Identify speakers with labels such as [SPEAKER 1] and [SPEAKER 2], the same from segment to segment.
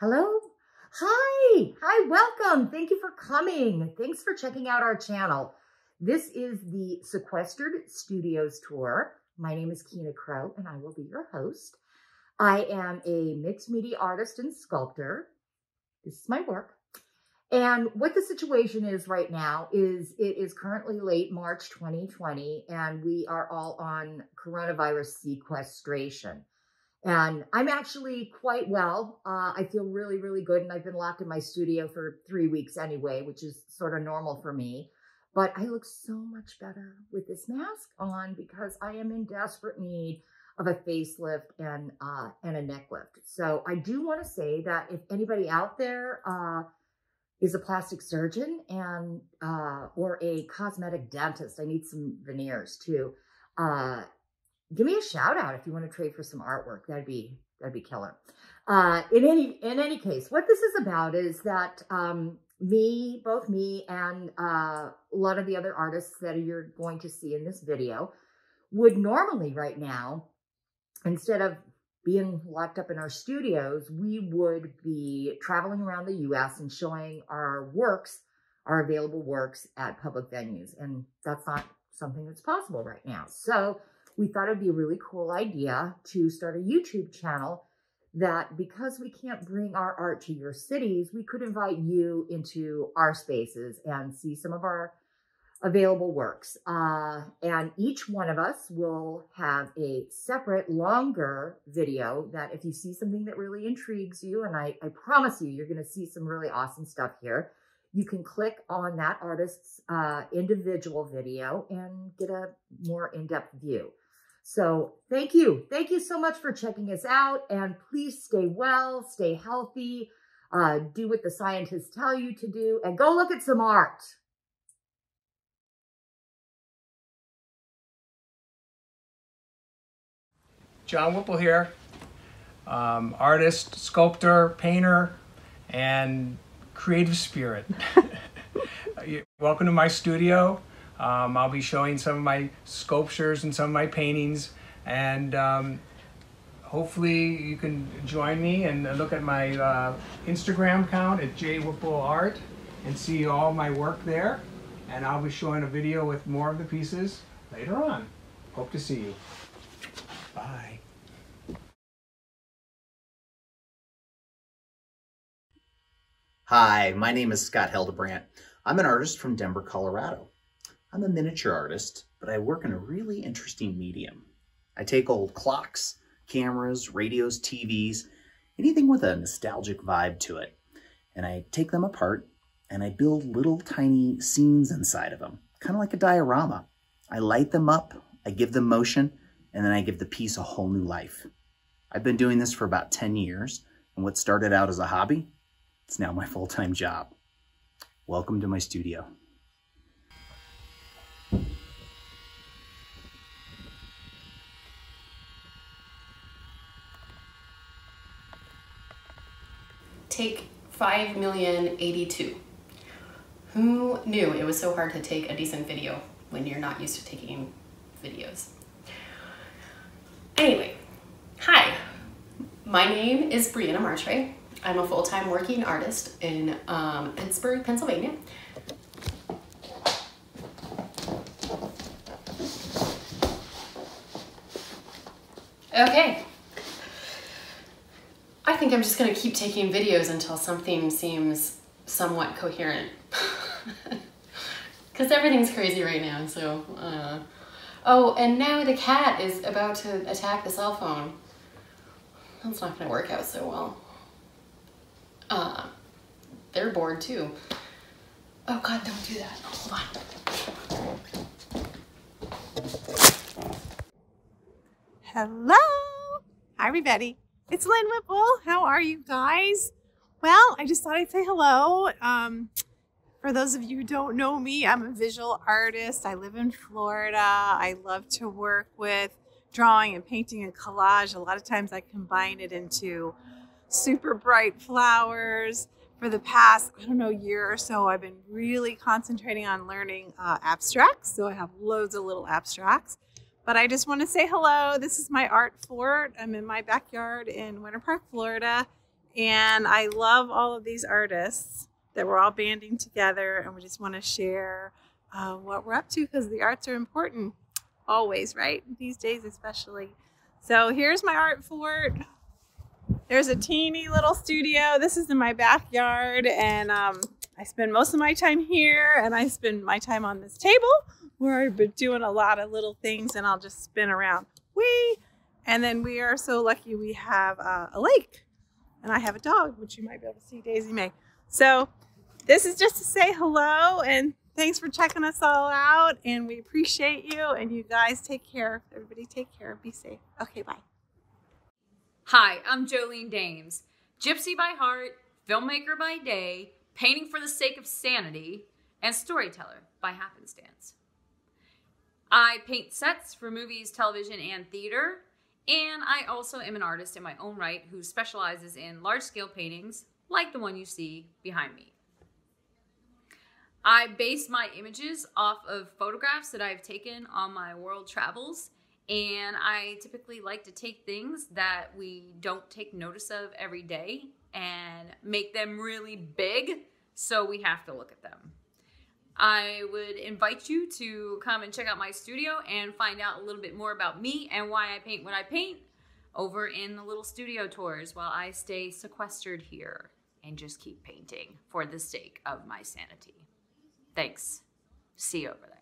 [SPEAKER 1] Hello? Hi! Hi, welcome. Thank you for coming. Thanks for checking out our channel. This is the Sequestered Studios Tour. My name is Kina Crow, and I will be your host. I am a mixed media artist and sculptor. This is my work. And what the situation is right now is it is currently late March 2020, and we are all on coronavirus sequestration. And I'm actually quite well. Uh, I feel really, really good. And I've been locked in my studio for three weeks anyway, which is sort of normal for me. But I look so much better with this mask on because I am in desperate need of a facelift and uh, and a neck lift. So I do want to say that if anybody out there uh, is a plastic surgeon and uh, or a cosmetic dentist, I need some veneers too. Give me a shout out if you want to trade for some artwork. That'd be that'd be killer. Uh, in any in any case, what this is about is that um, me, both me and uh, a lot of the other artists that you're going to see in this video, would normally right now, instead of being locked up in our studios, we would be traveling around the U.S. and showing our works, our available works at public venues, and that's not something that's possible right now. So we thought it'd be a really cool idea to start a YouTube channel that because we can't bring our art to your cities, we could invite you into our spaces and see some of our available works. Uh, and each one of us will have a separate, longer video that if you see something that really intrigues you, and I, I promise you, you're going to see some really awesome stuff here, you can click on that artist's uh, individual video and get a more in-depth view. So thank you. Thank you so much for checking us out. And please stay well, stay healthy, uh, do what the scientists tell you to do, and go look at some art.
[SPEAKER 2] John Whipple here, um, artist, sculptor, painter, and creative spirit. Welcome to my studio. Um, I'll be showing some of my sculptures and some of my paintings and um, hopefully you can join me and look at my uh, Instagram account at jwhippleart and see all my work there and I'll be showing a video with more of the pieces later on. Hope to see you. Bye.
[SPEAKER 3] Hi, my name is Scott Hildebrand. I'm an artist from Denver, Colorado. I'm a miniature artist, but I work in a really interesting medium. I take old clocks, cameras, radios, TVs, anything with a nostalgic vibe to it, and I take them apart and I build little tiny scenes inside of them, kind of like a diorama. I light them up, I give them motion, and then I give the piece a whole new life. I've been doing this for about 10 years, and what started out as a hobby, it's now my full-time job. Welcome to my studio.
[SPEAKER 4] Take 5,082. Who knew it was so hard to take a decent video when you're not used to taking videos? Anyway, hi, my name is Brianna Martray. I'm a full-time working artist in um, Pittsburgh, Pennsylvania. Okay, I think I'm just gonna keep taking videos until something seems somewhat coherent. Because everything's crazy right now, so. Uh. Oh, and now the cat is about to attack the cell phone. That's not gonna work out so well. Uh, they're bored too. Oh God, don't do that. Hold
[SPEAKER 5] on. Hello. Hi, everybody. It's Lynn Whipple. How are you guys? Well, I just thought I'd say hello. Um, for those of you who don't know me, I'm a visual artist. I live in Florida. I love to work with drawing and painting and collage. A lot of times I combine it into super bright flowers. For the past, I don't know, year or so, I've been really concentrating on learning uh, abstracts. So I have loads of little abstracts. But I just want to say hello. This is my art fort. I'm in my backyard in Winter Park, Florida. And I love all of these artists that we're all banding together and we just want to share uh, what we're up to because the arts are important always, right? These days, especially. So here's my art fort. There's a teeny little studio. This is in my backyard, and um, I spend most of my time here, and I spend my time on this table where I've been doing a lot of little things, and I'll just spin around. Wee! And then we are so lucky we have uh, a lake, and I have a dog, which you might be able to see, Daisy May. So this is just to say hello and thanks for checking us all out, and we appreciate you. And you guys take care. Everybody take care. Be safe. Okay, bye.
[SPEAKER 6] Hi, I'm Jolene Dames, gypsy by heart, filmmaker by day, painting for the sake of sanity, and storyteller by happenstance. I paint sets for movies, television, and theater, and I also am an artist in my own right who specializes in large scale paintings like the one you see behind me. I base my images off of photographs that I've taken on my world travels and I typically like to take things that we don't take notice of every day and make them really big so we have to look at them. I would invite you to come and check out my studio and find out a little bit more about me and why I paint what I paint over in the little studio tours while I stay sequestered here and just keep painting for the sake of my sanity. Thanks. See you over there.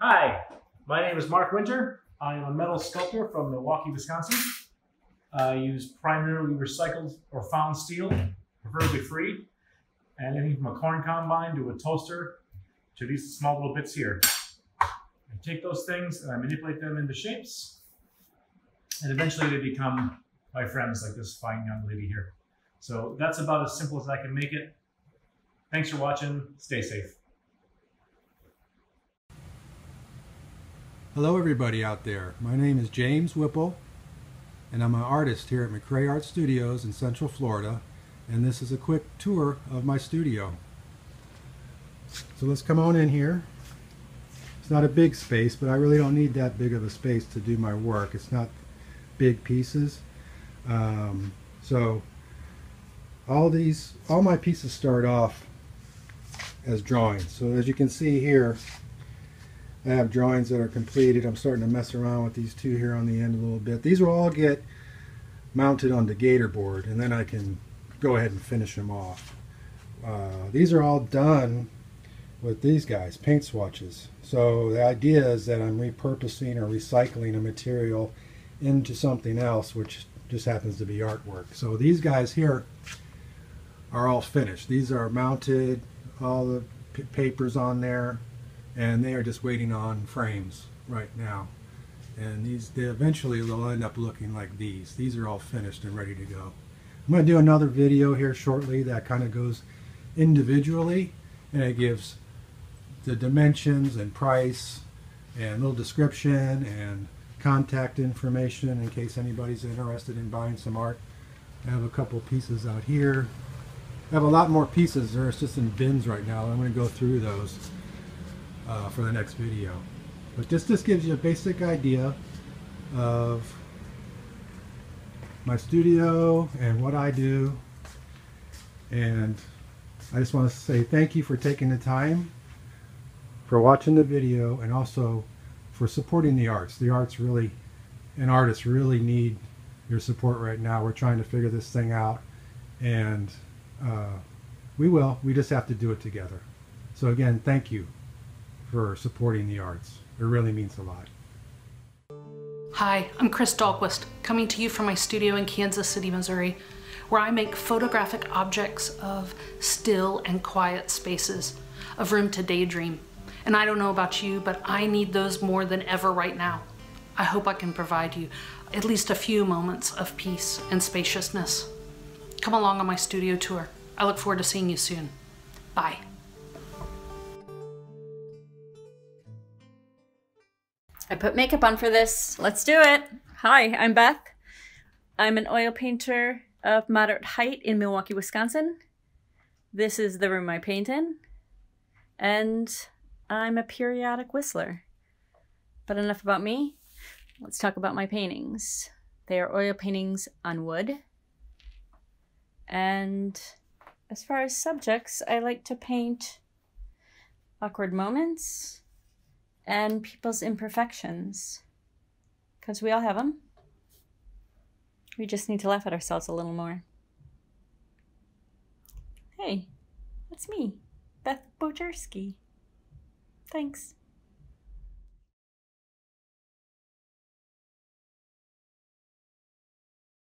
[SPEAKER 7] Hi, my name is Mark Winter. I am a metal sculptor from Milwaukee, Wisconsin. Uh, I use primarily recycled or found steel, preferably free, and anything from a corn combine to a toaster to these small little bits here. I take those things and I manipulate them into shapes, and eventually they become my friends like this fine young lady here. So that's about as simple as I can make it. Thanks for watching. Stay safe.
[SPEAKER 8] Hello everybody out there. My name is James Whipple and I'm an artist here at McCray Art Studios in Central Florida and this is a quick tour of my studio. So let's come on in here. It's not a big space but I really don't need that big of a space to do my work. It's not big pieces. Um, so all these, all my pieces start off as drawings. So as you can see here I have drawings that are completed. I'm starting to mess around with these two here on the end a little bit. These will all get mounted on the gator board and then I can go ahead and finish them off. Uh, these are all done with these guys, paint swatches. So the idea is that I'm repurposing or recycling a material into something else which just happens to be artwork. So these guys here are all finished. These are mounted, all the papers on there, and they are just waiting on frames right now. And these they eventually will end up looking like these. These are all finished and ready to go. I'm going to do another video here shortly that kind of goes individually and it gives the dimensions and price and little description and contact information in case anybody's interested in buying some art. I have a couple pieces out here. I have a lot more pieces. They're just in bins right now. I'm going to go through those uh, for the next video. But this just gives you a basic idea of my studio and what I do. And I just want to say thank you for taking the time, for watching the video, and also for supporting the arts. The arts really, and artists really need your support right now. We're trying to figure this thing out, and uh, we will. We just have to do it together. So again, thank you for supporting the arts. It really means a lot.
[SPEAKER 9] Hi, I'm Chris Dahlquist, coming to you from my studio in Kansas City, Missouri, where I make photographic objects of still and quiet spaces, of room to daydream. And I don't know about you, but I need those more than ever right now. I hope I can provide you at least a few moments of peace and spaciousness. Come along on my studio tour. I look forward to seeing you soon. Bye.
[SPEAKER 10] I put makeup on for this. Let's do it. Hi, I'm Beth. I'm an oil painter of moderate height in Milwaukee, Wisconsin. This is the room I paint in. And I'm a periodic whistler. But enough about me. Let's talk about my paintings. They are oil paintings on wood. And as far as subjects, I like to paint awkward moments and people's imperfections. Because we all have them. We just need to laugh at ourselves a little more. Hey, that's me, Beth Bojarski. Thanks.